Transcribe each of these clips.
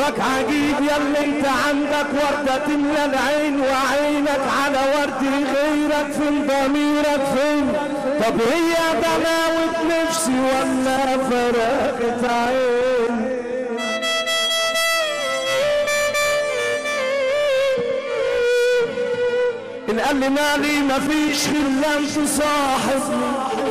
امرك عجيب يا انت عندك وردة تملى العين وعينك على ورد غيرك فين؟ ضميرك فين؟ طب هي بلاوة نفسي ولا فرقة عين؟ قال لي مالي مفيش إلا انت صاحبي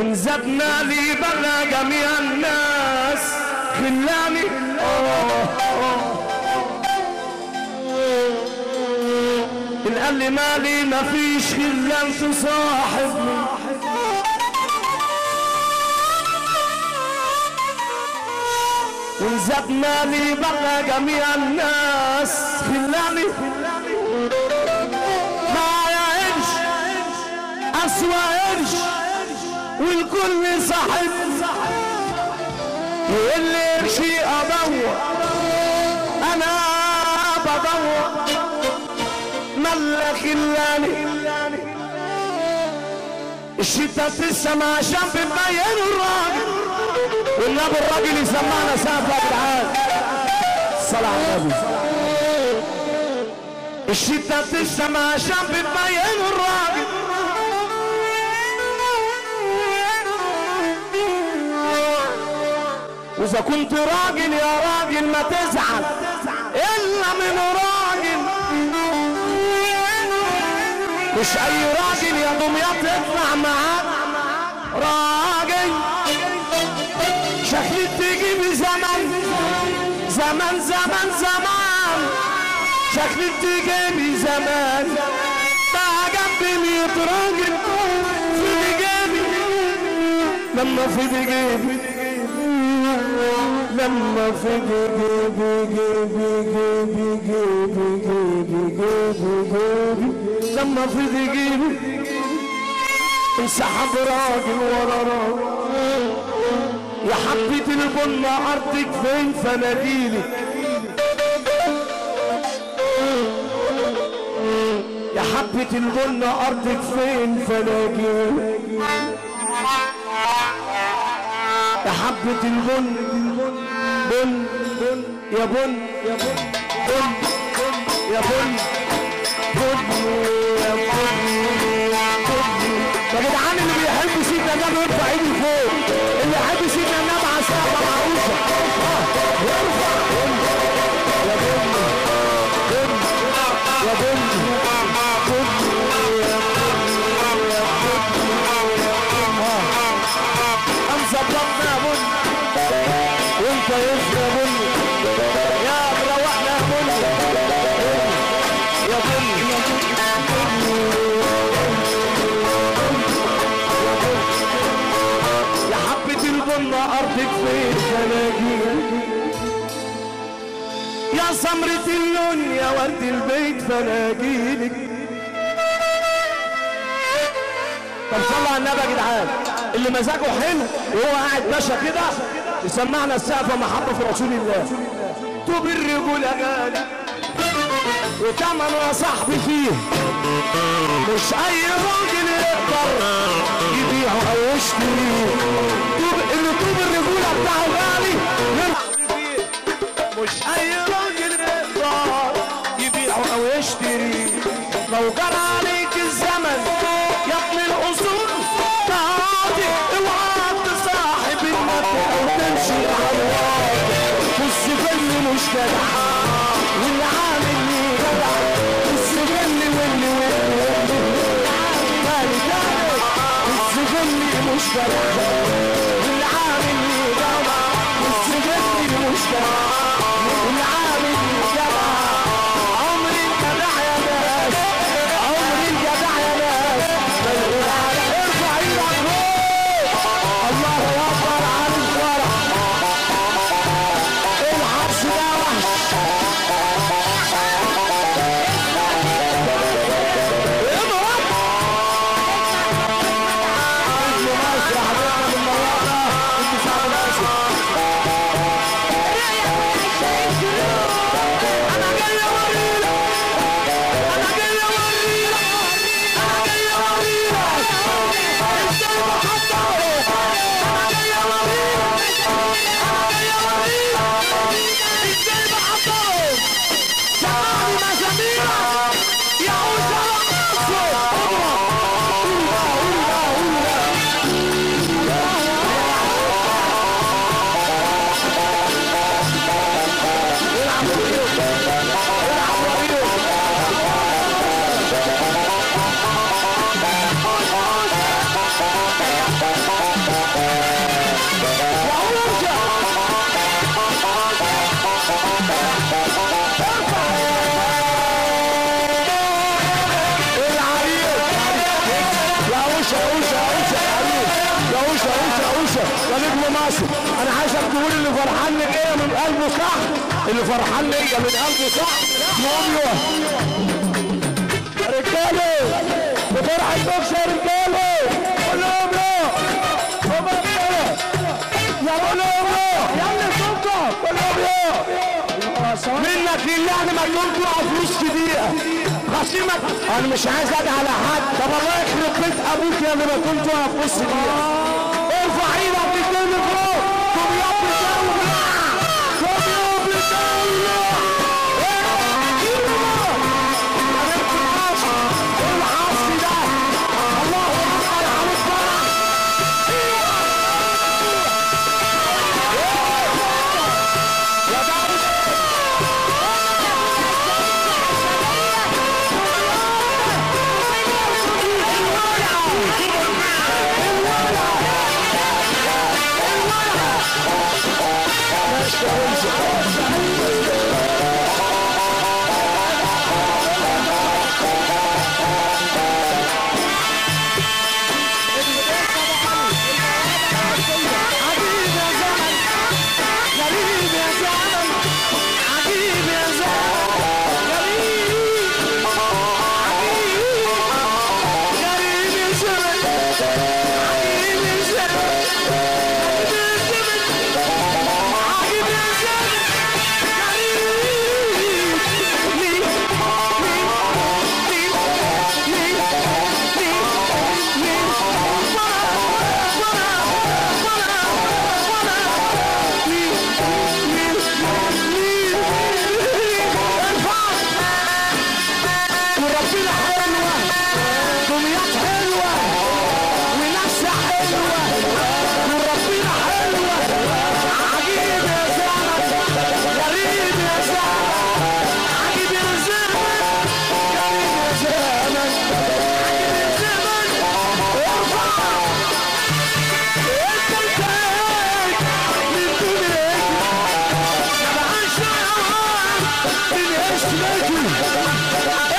وإن زاد مالي بلا جميع الناس. خلاني. إن قال لي مالي مفيش إلا أنت صاحبي وإن زاد مالي بلا جميع الناس. خلاني. معايا قرش أسوأ قرش والكل صاحب. واللي قرشي أدور أنا بدور ملك اللاني في السما عشان بتبين الراجل. والنبي الراجل يسمعنا سقف يا جدعان الصلاة على النبي. في السما عشان بتبين الراجل. وإذا كنت راجل يا راجل ما تزعل. إلا من راجل. مش أي راجل يا دمياط يطلع معاك. راجل. شكلك تجيب زمن زمن زمن. زمان شكلك تجيب زمان بقى جنبي ميت راجل. في جيبي لما في جيبي لما في جيبي جيبي جيبي جيبي جيبي جيبي جيبي لما في جيبي انسحب راجل ورا راجل يا حبيت البن أرضك فين فناديلك؟ يا حبة البن أرضك فين فناديلك؟ يا حبة البن بن بن يا بن يا بن بن يا بن بن يا بن يا جدعان اللي بيحب سيدنا النبي يرفع ايده فوق اللي يحب سيدنا النبي على سقف معروفه آه يرفع بن يا بن بن يا بن بن يا بن يا يا حبة فلاقيك يا سمرة اللون يا ورد البيت فلاقيلك طب صلوا على النبي يا جدعان اللي مزاجه حلو وهو قاعد باشا كده يسمعنا السقف محبة في رسول الله. طوب الرجولة غالي. وتمن يا صاحبي فيه. مش أي راجل يقدر يبيعه أو يشتريه طوب اللي طوب الرجولة بتاعه غالي. مش أي راجل يقدر يبيعه أو يشتريه لو جرى السجن مش نجم مصر أنا عايزك تقول اللي فرحان لك إيه؟ من قلبه صح. اللي فرحان ليا من قلبه صح. يقوم يقف رجاله بفرحة بوكس يا رجاله قول لا. هم رجاله يا قول لهم لا. يا صوتكم قول لهم لا. منك لله أنا ما كنت في نص دقيقة خصيمك أنا مش عايز ادعي على حد. طب الله يخرب بيت أبوك يا اللي ما كنت في دقيقة ارفع إيدك Go! من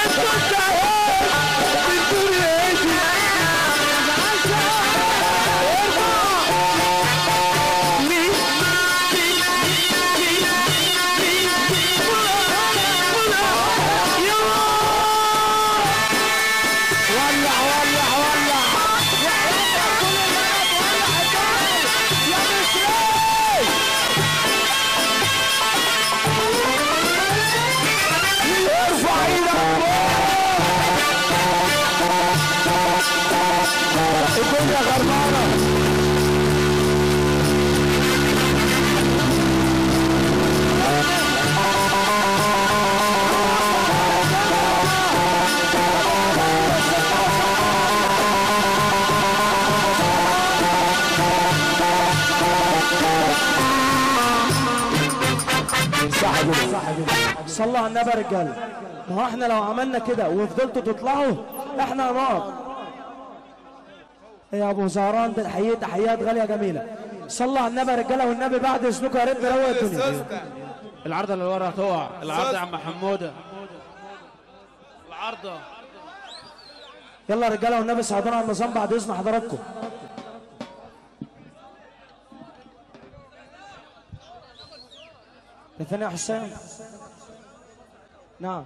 اسمك صلوا على النبي يا رجاله ما إحنا لو عملنا كده وفضلتوا تطلعوا إحنا هنقف يا أبو زهران ده تحيات تحيات غالية جميلة. صلوا على النبي يا رجاله والنبي بعد اذنكم يا ريت نروق الدنيا. العرضة اللي ورا هتقع العرضة يا عم حمودة العرضة يلا يا رجاله والنبي ساعدونا على النظام بعد إذن حضراتكم. فين يا حسام نعم.